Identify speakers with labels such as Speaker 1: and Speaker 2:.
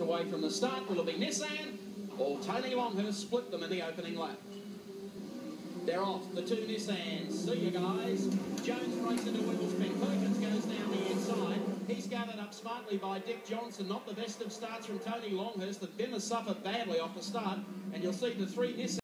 Speaker 1: away from the start. Will it be Nissan or Tony Longhurst split them in the opening lap? They're off, the two Nissans. See you guys. Jones breaks into wheelspin. Perkins goes down the inside. He's gathered up smartly by Dick Johnson. Not the best of starts from Tony Longhurst. The Bimmer suffered badly off the start. And you'll see the three Nissans.